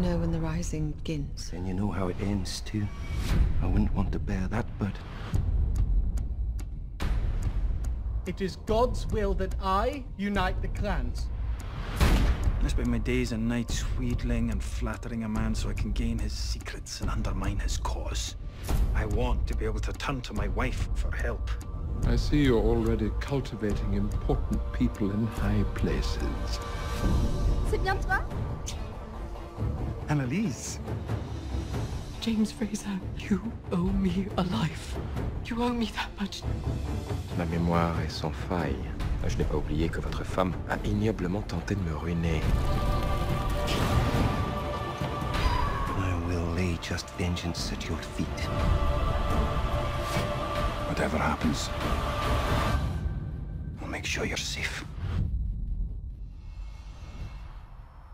know when the rising begins. Then you know how it ends, too. I wouldn't want to bear that, but It is God's will that I unite the clans. I spend my days and nights wheedling and flattering a man so I can gain his secrets and undermine his cause. I want to be able to turn to my wife for help. I see you're already cultivating important people in high places. C'est bien toi Annalise. James Fraser, you owe me a life. You owe me that much. ma mémoire est sans faille. Je n'ai pas oublié que votre femme a ignoblement tenté de me ruiner. I will lay just vengeance at your feet. Whatever happens, I'll make sure you're safe.